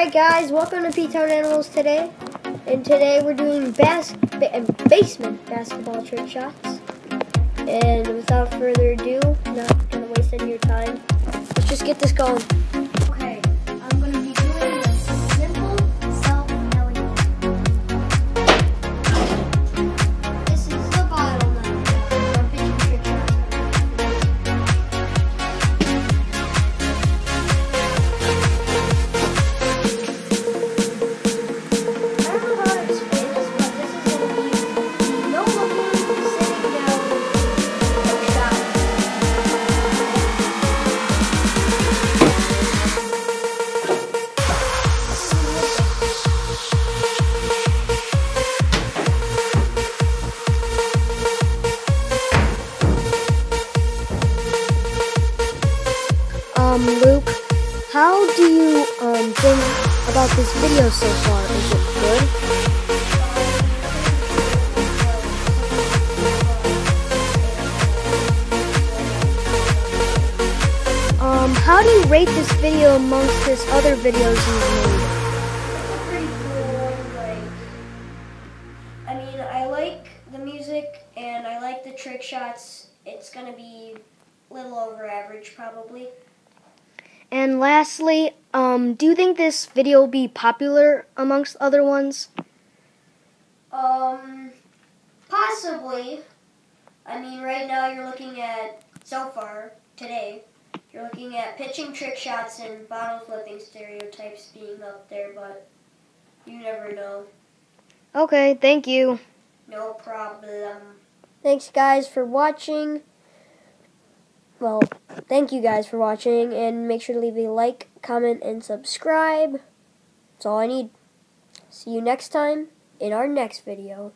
Alright guys, welcome to P-Town Animals today. And today we're doing bas ba basement basketball trick shots. And without further ado, not gonna waste any of your time, let's just get this going. Um, Luke, how do you um think about this video so far? Is it good? Um, how do you rate this video amongst his other videos you've made? pretty cool. Like, I mean, I like the music and I like the trick shots. It's gonna be a little over average, probably. And lastly, um, do you think this video will be popular amongst other ones? Um, possibly. I mean, right now you're looking at so far today. You're looking at pitching trick shots and bottle flipping stereotypes being up there, but you never know. Okay, thank you. No problem. Thanks, guys, for watching. Well, thank you guys for watching, and make sure to leave a like, comment, and subscribe. That's all I need. See you next time in our next video.